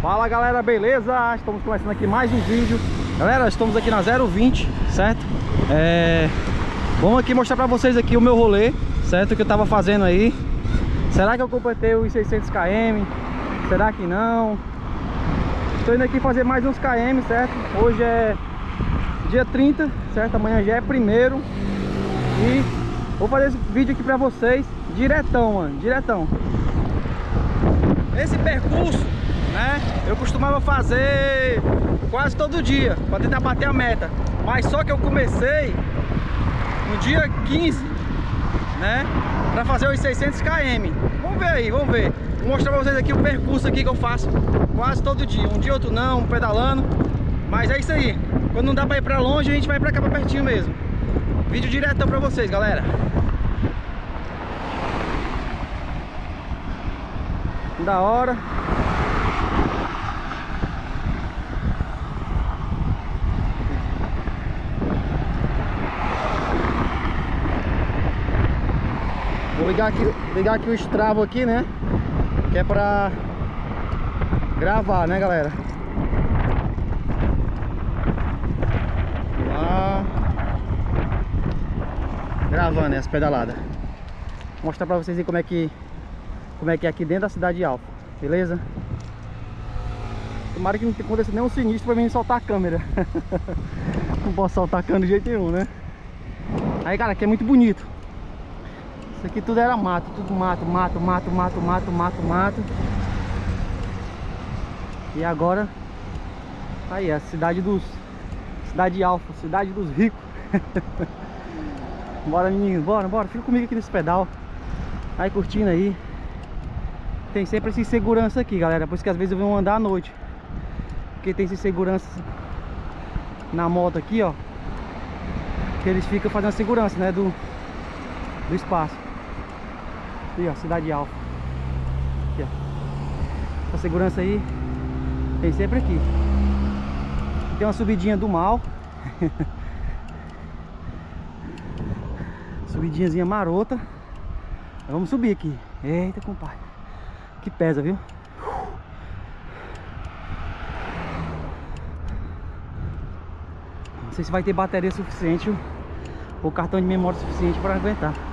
Fala galera, beleza? Estamos começando aqui mais um vídeo Galera, estamos aqui na 020, certo? É... Vamos aqui mostrar pra vocês aqui o meu rolê, certo? Que eu tava fazendo aí Será que eu completei os 600 km? Será que não? Estou indo aqui fazer mais uns km, certo? Hoje é dia 30, certo? Amanhã já é primeiro E vou fazer esse vídeo aqui pra vocês Diretão, mano, diretão Esse percurso né? Eu costumava fazer quase todo dia para tentar bater a meta. Mas só que eu comecei no dia 15, né? Para fazer os 600 km. Vamos ver aí, vamos ver. Vou mostrar para vocês aqui o percurso aqui que eu faço quase todo dia. Um dia outro não, pedalando. Mas é isso aí. Quando não dá para ir para longe, a gente vai para cá para pertinho mesmo. Vídeo diretão para vocês, galera. Da hora. Ligar aqui, ligar aqui o Strava aqui, né? Que é pra gravar, né, galera? Lá. Gravando, né, as pedaladas. Vou mostrar pra vocês como é que como é que é aqui dentro da cidade de Alfa, beleza? Tomara que não aconteça nenhum sinistro pra mim soltar a câmera. não posso soltar a câmera de jeito nenhum, né? Aí, cara, aqui é muito bonito. Isso aqui tudo era mato, tudo mato, mato, mato, mato, mato, mato, mato. E agora, aí, a cidade dos... Cidade Alfa, cidade dos ricos. bora, menino, bora, bora. Fica comigo aqui nesse pedal. Aí, curtindo aí. Tem sempre esse segurança aqui, galera. Por isso que às vezes eu venho andar à noite. Porque tem esse segurança na moto aqui, ó. Que eles ficam fazendo segurança, né, do, do espaço. Aqui, ó, Cidade Alfa. Aqui, ó. Essa segurança aí tem sempre aqui. Tem uma subidinha do mal. Subidinhazinha marota. Vamos subir aqui. Eita, compadre. Que pesa, viu? Não sei se vai ter bateria suficiente ou cartão de memória suficiente para aguentar.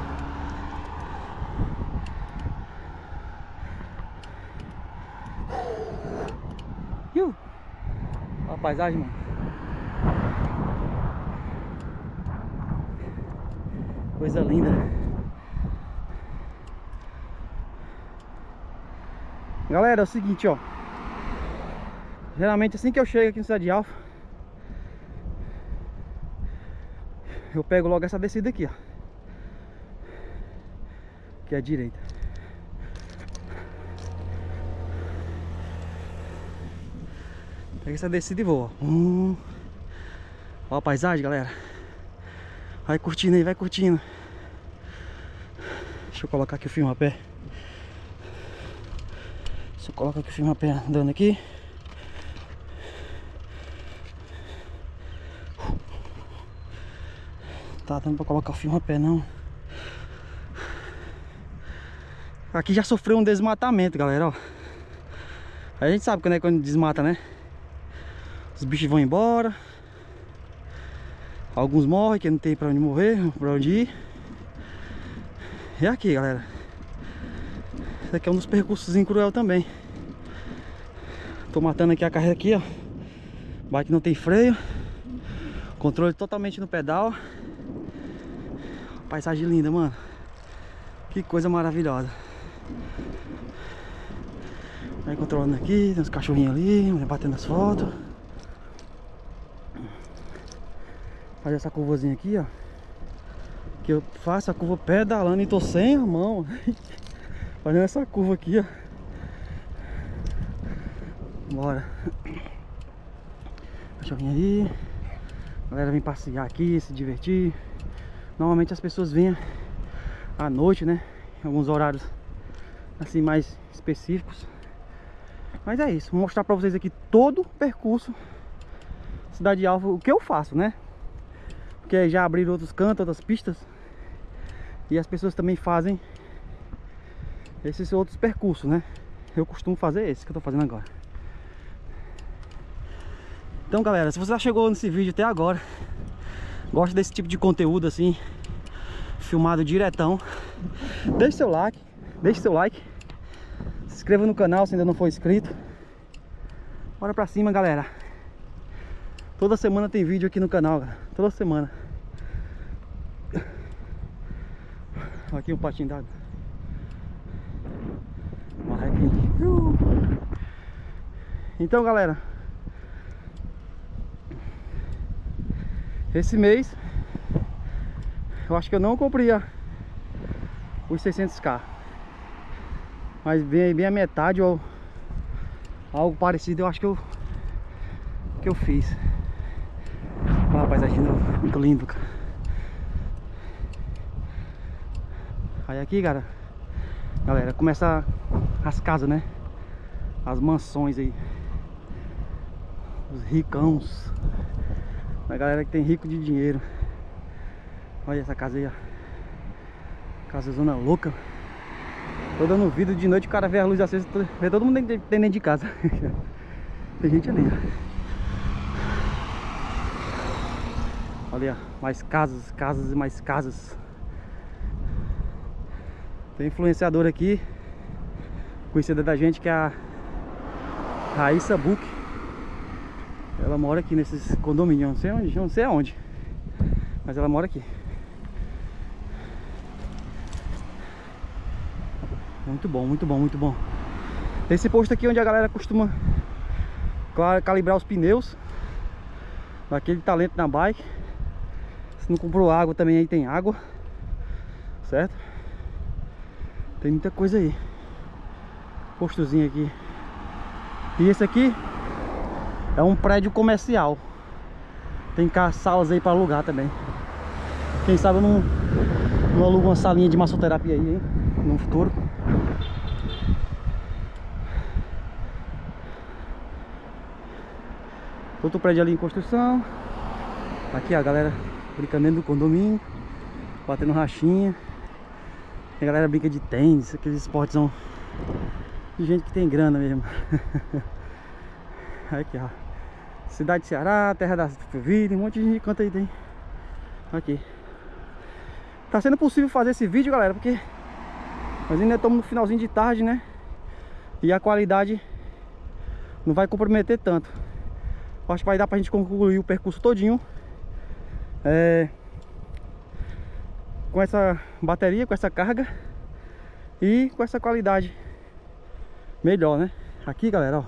Paisagem, mano. Coisa linda. Galera, é o seguinte, ó. Geralmente assim que eu chego aqui no Cidade Alfa, eu pego logo essa descida aqui, ó. Que é a direita. Pega essa descida e voa. Hum. Ó a paisagem, galera. Vai curtindo aí, vai curtindo. Deixa eu colocar aqui o filme a pé. Deixa eu colocar aqui o filme a pé andando aqui. Tá dando pra colocar o filme a pé não. Aqui já sofreu um desmatamento, galera, ó. A gente sabe quando é quando desmata, né? Os bichos vão embora. Alguns morrem, que não tem pra onde morrer, pra onde ir. E aqui, galera. Esse aqui é um dos percursos em cruel também. Tô matando aqui a carreira aqui, ó. Bike não tem freio. Controle totalmente no pedal. Paisagem linda, mano. Que coisa maravilhosa. Vai controlando aqui, tem uns cachorrinhos ali, batendo as fotos. Fazer essa curvazinha aqui, ó. Que eu faço a curva pedalando e tô sem a mão. Fazendo essa curva aqui, ó. Bora. Cachorrinho aí. A galera vem passear aqui, se divertir. Normalmente as pessoas vêm à noite, né? Em alguns horários assim mais específicos. Mas é isso, vou mostrar pra vocês aqui todo o percurso Cidade Alfa, o que eu faço, né? Porque já abriram outros cantos, outras pistas. E as pessoas também fazem esses outros percursos, né? Eu costumo fazer esse que eu tô fazendo agora. Então galera, se você já chegou nesse vídeo até agora Gosta desse tipo de conteúdo assim Filmado diretão Deixe seu like Deixe seu like Se inscreva no canal se ainda não for inscrito Bora pra cima galera Toda semana tem vídeo aqui no canal, galera. Toda semana. Aqui um patinho d'água Então galera. Esse mês Eu acho que eu não cumpria Os 600k Mas bem, bem a metade ou Algo parecido eu acho que eu Que eu fiz Olha a paisagem muito lindo, cara Aí aqui, cara Galera, começa as casas, né? As mansões aí Os ricãos a galera que tem rico de dinheiro. Olha essa casa aí, ó. Casa zona louca. Tô dando vidro de noite, o cara vê a luz acesa, vê todo mundo dentro de casa. tem gente ali, ó. Olha, mais casas, casas e mais casas. Tem influenciador aqui, conhecida da gente, que é a Raíssa Book. Ela mora aqui nesses condomínios, não sei onde, não sei aonde. Mas ela mora aqui. Muito bom, muito bom, muito bom. Esse posto aqui é onde a galera costuma calibrar os pneus. Daquele talento na bike. Se não comprou água também aí tem água. Certo? Tem muita coisa aí. Postozinho aqui. E esse aqui é um prédio comercial. Tem salas aí para alugar também. Quem sabe eu não, não alugo uma salinha de massoterapia aí, hein? No futuro. Outro prédio ali em construção. Aqui a galera brincando dentro do condomínio. Batendo rachinha. A galera brinca de tênis, aqueles esportes de gente que tem grana mesmo. Aqui, ó. Cidade de Ceará, terra da vida, um monte de gente canta aí tem. Aqui. Tá sendo possível fazer esse vídeo, galera, porque nós ainda estamos no finalzinho de tarde, né? E a qualidade não vai comprometer tanto. Acho que vai dar pra gente concluir o percurso todinho. É... Com essa bateria, com essa carga e com essa qualidade melhor, né? Aqui, galera, ó.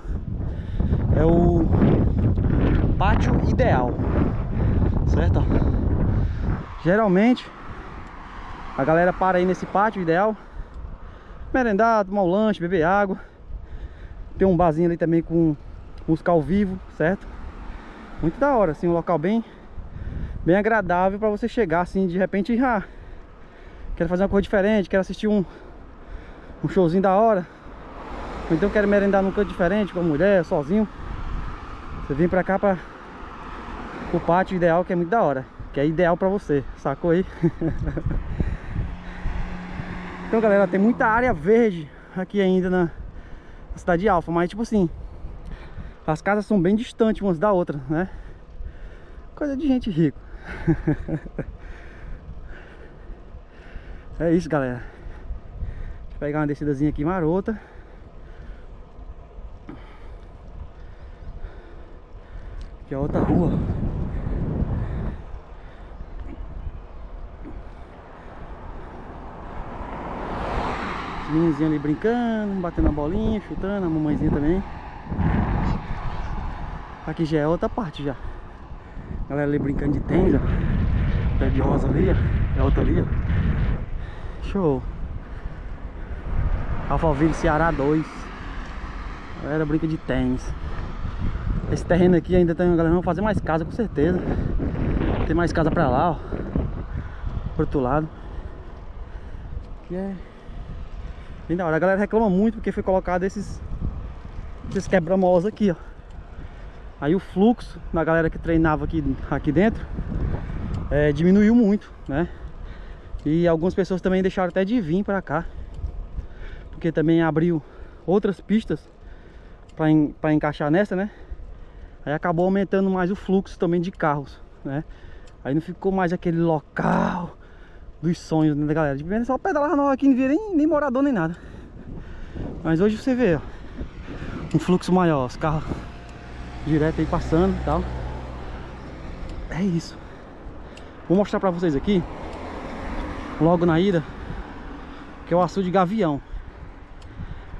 É o pátio ideal Certo? Geralmente A galera para aí nesse pátio ideal Merendar, tomar um lanche, beber água Tem um barzinho ali também com música ao vivo, certo? Muito da hora, assim, um local bem Bem agradável para você chegar assim, de repente ah, Quero fazer uma coisa diferente, quero assistir um Um showzinho da hora Ou então quero merendar num canto diferente com a mulher, sozinho você vem pra cá pra o pátio ideal que é muito da hora Que é ideal pra você, sacou aí? então galera, tem muita área verde aqui ainda na, cidade de Alfa Mas tipo assim As casas são bem distantes umas da outra, né? Coisa de gente rica É isso galera Deixa eu pegar uma descidazinha aqui marota Aqui é outra rua. Os ali brincando, batendo a bolinha, chutando, a mamãezinha também. Aqui já é outra parte já. Galera ali brincando de tênis, ó. Pé de rosa ali, ó. É outra ali, ó. Show. Alphaville Ceará 2. Galera brinca de tênis. Esse terreno aqui ainda tem, galera, vamos fazer mais casa com certeza. Tem mais casa pra lá, ó. Pro outro lado. Aqui é bem da hora. A galera reclama muito porque foi colocado esses esses quebra-molas aqui, ó. Aí o fluxo da galera que treinava aqui, aqui dentro é, diminuiu muito, né? E algumas pessoas também deixaram até de vir pra cá. Porque também abriu outras pistas pra encaixar nessa, né? Aí acabou aumentando mais o fluxo também de carros, né? Aí não ficou mais aquele local dos sonhos né, da galera. De primeira só pedalar não aqui, não via nem, nem morador nem nada. Mas hoje você vê, ó, um fluxo maior, os carros direto aí passando e tal. É isso. Vou mostrar pra vocês aqui, logo na ida, que é o açude Gavião.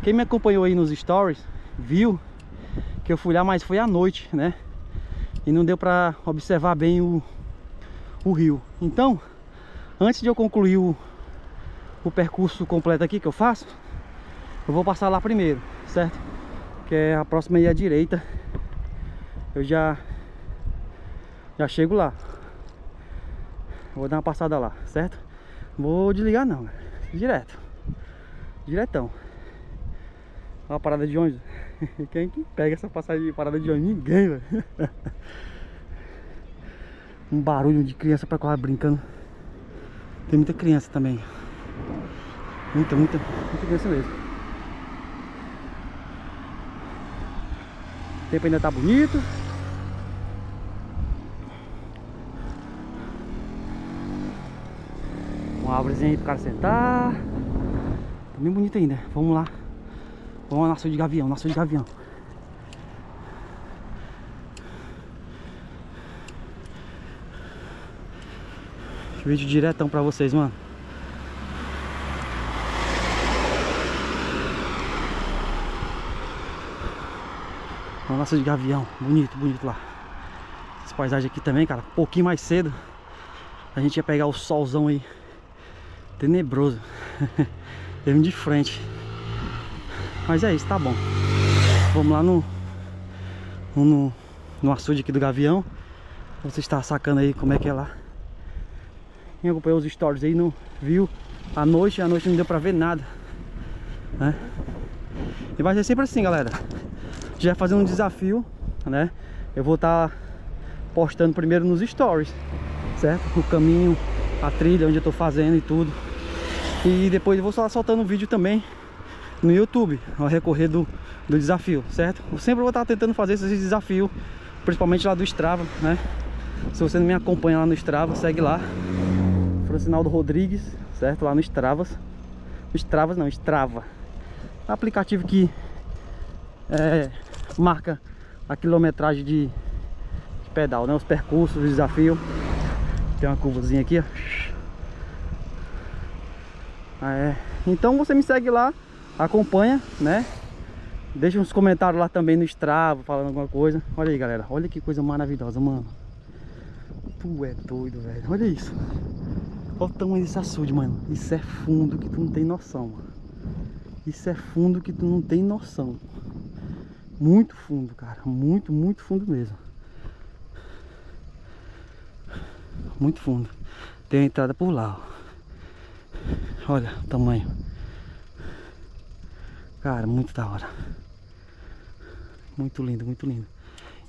Quem me acompanhou aí nos stories, viu que eu fui lá, mas foi à noite, né? E não deu pra observar bem o, o rio. Então, antes de eu concluir o, o percurso completo aqui que eu faço, eu vou passar lá primeiro, certo? Que é a próxima aí à direita. Eu já já chego lá. Vou dar uma passada lá, certo? Vou desligar não, direto. Diretão. Uma parada de ônibus. Quem que pega essa passagem de parada de ônibus? Ninguém, velho. Um barulho de criança pra correr brincando. Tem muita criança também. Muita, muita, muita criança mesmo. O tempo ainda tá bonito. Uma árvorezinha aí pro cara sentar. Tá bem bonito ainda. Vamos lá. Vamos nascer de gavião, nasceu de gavião. Vídeo diretão pra vocês, mano. Uma massa de gavião, bonito, bonito lá. Essa paisagem aqui também, cara, um pouquinho mais cedo. A gente ia pegar o solzão aí. Tenebroso. Teve de frente. Mas é isso, tá bom. Vamos lá no, no, no açude aqui do Gavião. Você está sacando aí como é que é lá. Quem acompanhou os stories aí não viu a noite, a noite não deu pra ver nada. Né? E vai ser sempre assim, galera. Já fazendo um desafio, né? Eu vou estar tá postando primeiro nos stories, certo? O caminho, a trilha, onde eu tô fazendo e tudo. E depois eu vou estar soltando um vídeo também no YouTube, ao recorrer do, do desafio, certo? Eu sempre vou estar tentando fazer esse desafio, principalmente lá do Strava, né? Se você não me acompanha lá no Strava, segue lá. Francinaldo Rodrigues, certo? Lá no Stravas. Stravas não, Strava. Aplicativo que é, marca a quilometragem de, de, pedal, né? Os percursos, o desafio. Tem uma curvazinha aqui, ó. É, então você me segue lá acompanha, né? Deixa uns comentários lá também no Strava, falando alguma coisa. Olha aí, galera. Olha que coisa maravilhosa, mano. Tu é doido, velho. Olha isso. Olha o tamanho desse açude, mano. Isso é fundo que tu não tem noção, mano. Isso é fundo que tu não tem noção. Muito fundo, cara. Muito, muito fundo mesmo. Muito fundo. Tem a entrada por lá, ó. Olha o tamanho. Cara, muito da hora. Muito lindo, muito lindo.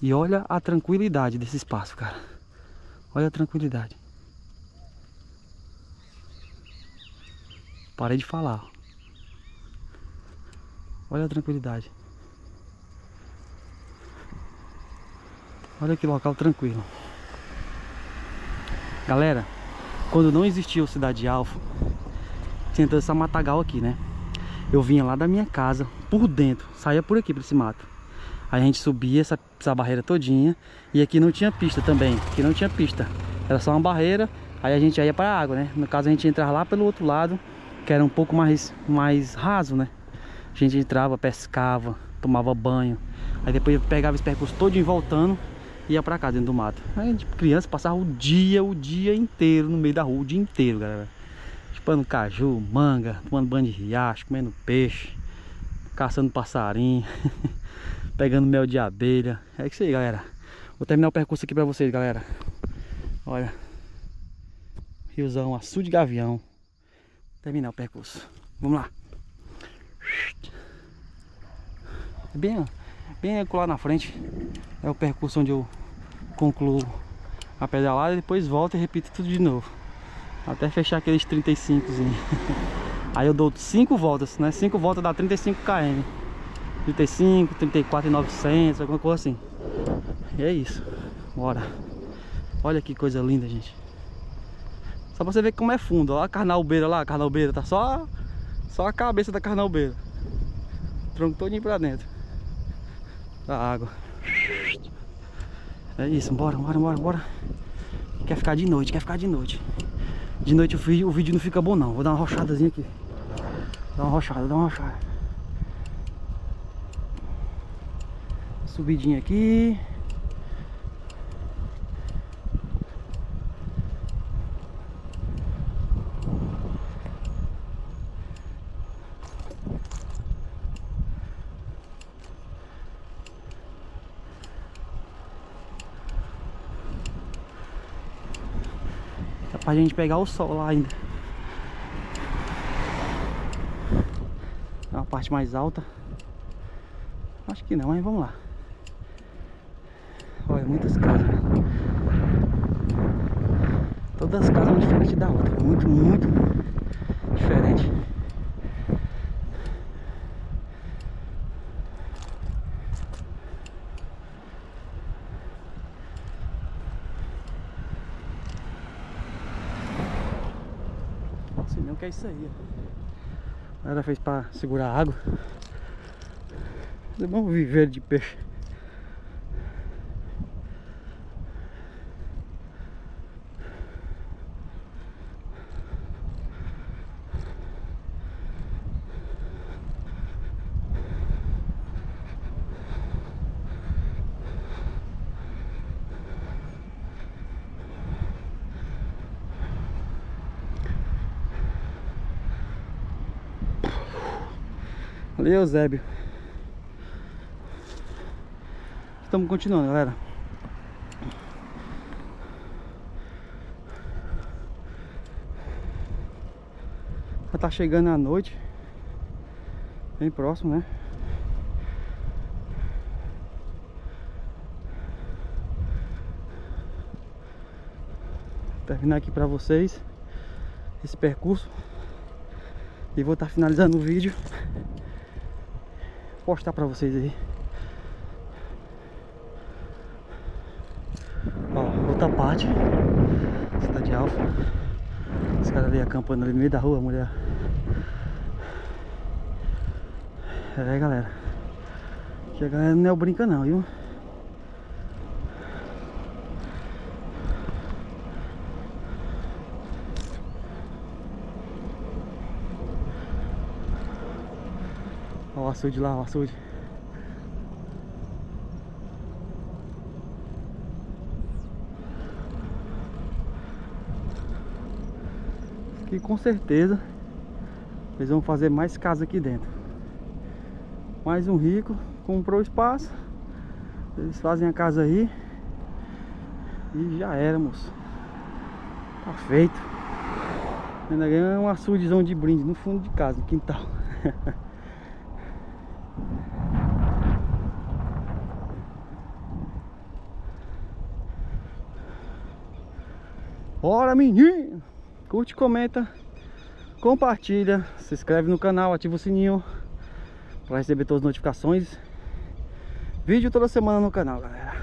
E olha a tranquilidade desse espaço, cara. Olha a tranquilidade. Parei de falar. Olha a tranquilidade. Olha que local tranquilo. Galera, quando não existia o Cidade Alfa, tinha essa matagal aqui, né? eu vinha lá da minha casa, por dentro, saía por aqui, por esse mato. Aí a gente subia essa, essa barreira todinha e aqui não tinha pista também, aqui não tinha pista. Era só uma barreira, aí a gente ia para a água, né? No caso a gente entrava lá pelo outro lado, que era um pouco mais, mais raso, né? A gente entrava, pescava, tomava banho. Aí depois pegava esse percurso todinho voltando e ia pra cá dentro do mato. Aí tipo, criança passava o dia, o dia inteiro no meio da rua, o dia inteiro, galera chupando caju, manga, tomando banho de riacho, comendo peixe, caçando passarinho, pegando mel de abelha. É isso aí, galera. Vou terminar o percurso aqui pra vocês, galera. Olha. Riozão, açude de gavião. Terminar o percurso. Vamos lá. Bem, bem lá na frente. É o percurso onde eu concluo a pedalada e depois volto e repito tudo de novo. Até fechar aqueles 35 Aí eu dou 5 voltas, né? 5 voltas dá 35 km 35, 34 e 900, alguma coisa assim E é isso. Bora. Olha que coisa linda, gente. Só pra você ver como é fundo. Olha a carnalbeira lá, a carnalbeira. Tá só, só a cabeça da carnalbeira. tronco todinho pra dentro. Da água. É isso, bora, bora, bora, bora. Quer ficar de noite, quer ficar de noite. De noite o vídeo, o vídeo não fica bom não. Vou dar uma rochadazinha aqui. Dá uma rochada, dá uma rochada. Subidinha aqui. Pra gente pegar o sol lá ainda. É uma parte mais alta. Acho que não, mas vamos lá. Olha, muitas casas. Todas as casas são diferentes da outra. Muito, muito diferente. Sei nem o que é isso aí. Ela fez pra segurar água. É bom viver de peixe. Ali é o Zébio. Estamos continuando, galera. Já tá chegando a noite. Bem próximo, né? Terminar aqui pra vocês esse percurso. E vou estar finalizando o vídeo. Postar pra vocês aí. Ó, outra parte. Cidade Alfa. Os caras ali acampando ali no meio da rua, mulher. É, galera. Aqui a galera não é o brinca não, viu? Ó o açude lá, o açude. Que com certeza eles vão fazer mais casa aqui dentro. Mais um rico comprou espaço. Eles fazem a casa aí. E já era, moço. Tá feito. Ainda um açudezão de brinde no fundo de casa, no quintal. Bora menino! Curte, comenta, compartilha, se inscreve no canal, ativa o sininho para receber todas as notificações. Vídeo toda semana no canal, galera.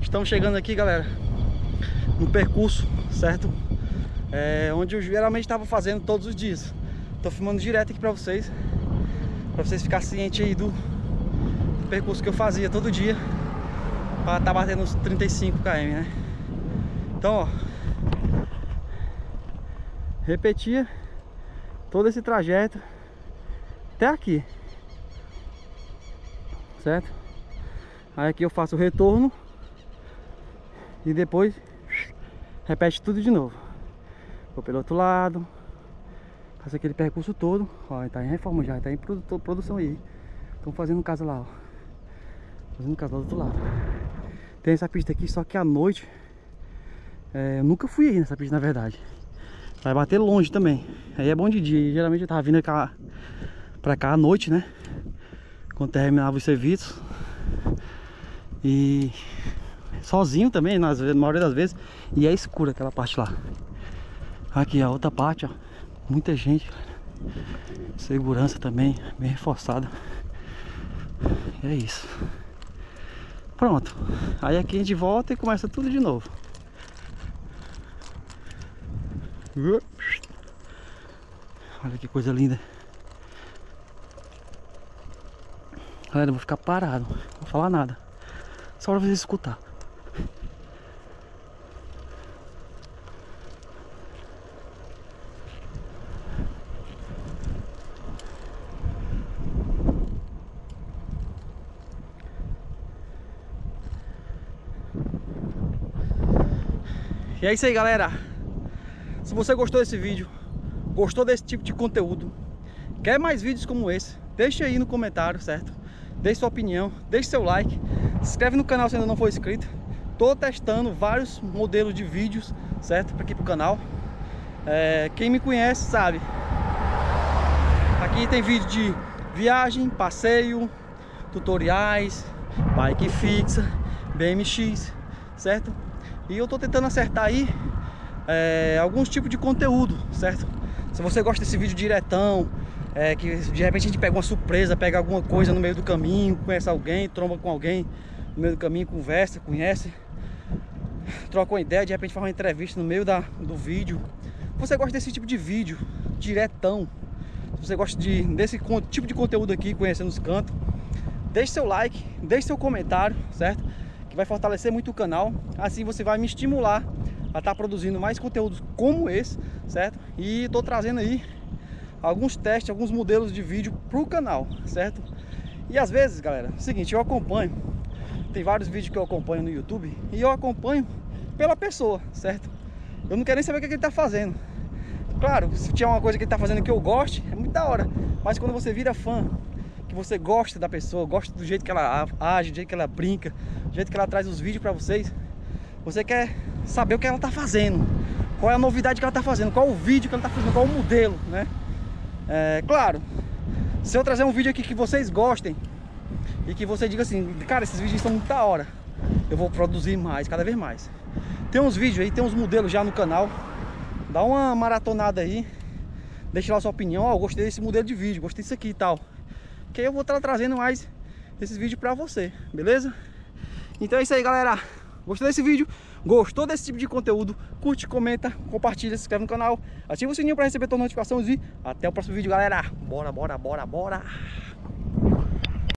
Estamos chegando aqui, galera, no percurso, certo? É, onde eu geralmente estava fazendo todos os dias. Tô filmando direto aqui pra vocês, pra vocês ficarem cientes aí do, do percurso que eu fazia todo dia, para tá batendo uns 35 km, né? Então, ó, repetia todo esse trajeto até aqui, certo? Aí aqui eu faço o retorno e depois repete tudo de novo. Pelo outro lado. Faço aquele percurso todo. Ó, tá em reforma já, tá em produ produção aí. Estão fazendo casa lá, ó. Fazendo casa lá do outro lado. Tem essa pista aqui, só que à noite. É, eu nunca fui aí nessa pista, na verdade. Vai bater longe também. Aí é bom de dia. Geralmente eu tava vindo cá, pra cá à noite, né? Quando terminava os serviços. E sozinho também, nas, na maioria das vezes. E é escura aquela parte lá. Aqui a outra parte, ó. Muita gente. Segurança também, bem reforçada. É isso. Pronto. Aí aqui a gente volta e começa tudo de novo. Olha que coisa linda. Galera, eu vou ficar parado. Não vou falar nada. Só pra vocês escutar. E é isso aí, galera. Se você gostou desse vídeo, gostou desse tipo de conteúdo, quer mais vídeos como esse, deixa aí no comentário, certo? Deixe sua opinião, deixe seu like, se inscreve no canal se ainda não for inscrito. Tô testando vários modelos de vídeos, certo? Aqui pro canal. É, quem me conhece sabe. Aqui tem vídeo de viagem, passeio, tutoriais, bike fixa, BMX, certo? E eu tô tentando acertar aí é, alguns tipos de conteúdo, certo? Se você gosta desse vídeo diretão, é, que de repente a gente pega uma surpresa, pega alguma coisa no meio do caminho, conhece alguém, tromba com alguém no meio do caminho, conversa, conhece, troca uma ideia, de repente faz uma entrevista no meio da, do vídeo. Você gosta desse tipo de vídeo, diretão, se você gosta de, desse tipo de conteúdo aqui, conhecendo os cantos, deixe seu like, deixe seu comentário, certo? Que vai fortalecer muito o canal, assim você vai me estimular a estar tá produzindo mais conteúdos como esse, certo? E estou trazendo aí alguns testes, alguns modelos de vídeo para o canal, certo? E às vezes, galera, é seguinte, eu acompanho, tem vários vídeos que eu acompanho no YouTube e eu acompanho pela pessoa, certo? Eu não quero nem saber o que ele está fazendo. Claro, se tiver uma coisa que ele está fazendo que eu goste, é muito da hora. Mas quando você vira fã, que você gosta da pessoa, gosta do jeito que ela age, do jeito que ela brinca, do jeito que ela traz os vídeos para vocês, você quer saber o que ela está fazendo, qual é a novidade que ela está fazendo, qual o vídeo que ela está fazendo, qual o modelo, né? É, claro, se eu trazer um vídeo aqui que vocês gostem e que você diga assim, cara, esses vídeos estão muito da hora, eu vou produzir mais, cada vez mais. Tem uns vídeos aí, tem uns modelos já no canal, dá uma maratonada aí, deixa lá sua opinião, ó, oh, gostei desse modelo de vídeo, gostei disso aqui e tal. Que eu vou estar trazendo mais esses vídeos pra você, beleza? Então é isso aí, galera. Gostou desse vídeo? Gostou desse tipo de conteúdo? Curte, comenta, compartilha, se inscreve no canal, ativa o sininho para receber todas as notificações e até o próximo vídeo, galera. Bora, bora, bora, bora.